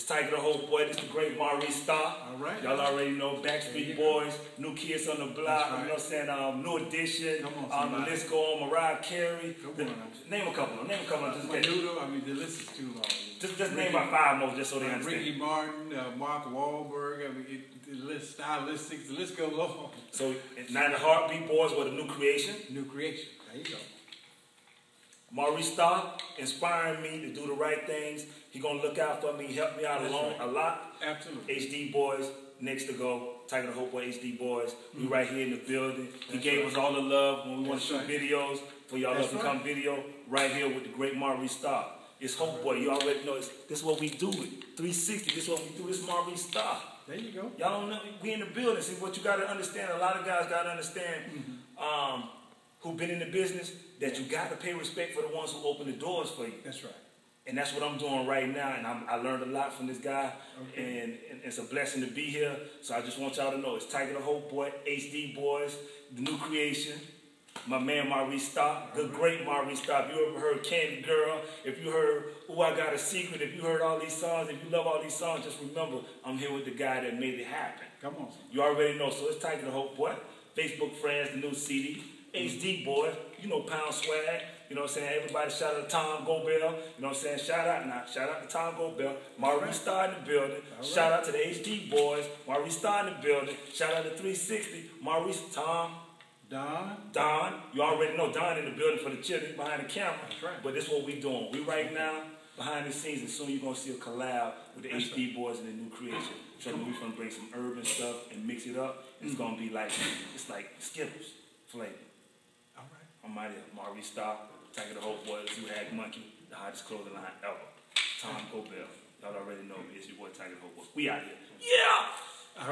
It's Tiger the Hope Boy. This the great Maurice Starr. All right. Y'all already know Backstreet Boys, New Kids on the Block. Right. You know what I'm saying? Um, New Edition. Come on, um, the list go on. Mariah Carey. Come The- on. name a couple. of them. Name a couple. Just, Menudo, I mean, the list is too long. just, just Ricky- name about five more, just so they understand. Ricky Martin, uh, Mark Wahlberg, I mean, it, the list, stylistics, the list goes on. So now the Heartbeat Boys were the new creation. New creation. There you go. Maurice Starr inspiring me to do the right things. He gonna look out for me, help me out That's along right. a lot. Absolutely. HD Boys, next to go. Tiger the Hope Boy, HD Boys. We right here in the building. He Mm-hmm. Gave right. us all the love when we want to shoot right. videos for y'all That's right. come video right here with the great Maurice Starr. It's Hope Boy. You already know it's, this is what we do. It 360. This is what we do. This is Maurice Starr. There you go. Y'all don't know. We in the building. See what you got to understand. A lot of guys got to understand. Um, who been in the business that you got to pay respect for the ones who open the doors for you. That's right. And that's what I'm doing right now. And I'm, I learned a lot from this guy. Okay. And, and it's a blessing to be here. So I just want y'all to know it's Tiger the Hope Boy, HD Boys, the new creation. My man Maurice Starr, the great Maurice. If you ever heard Candy Girl, if you heard Oh I Got a Secret, if you heard all these songs, if you love all these songs, just remember I'm here with the guy that made it happen. Come on. son. You already know. So it's Tiger the Hope Boy. Facebook friends, the new CD. HD Boy, you know Pound Swag. You know what I'm saying? Everybody shout out to Tom Gobel. You know what I'm saying? Shout out now. Shout out to Tom Gobel. Maurice Starr in the building. Right. Shout out to the HD Boys. Maurice Starr in the building. Shout out to 360. Maurice, Tom, Don. Don. You already know Don in the building for the children behind the camera. That's right. But this is what we doing. We right now behind the scenes, and soon you're gonna see a collab with the That's HD boys and the new creation. So we're gonna bring some urban stuff and mix it up. It's mm. gonna be like it's like Skittles flavor. I'm Maurice Starr, Tiger the Hope Boy, Zuhag Monkey, the hottest clothing line ever. Tom Cobell. Y'all already know me. It's your boy Tiger Hope. We out here. Yeah!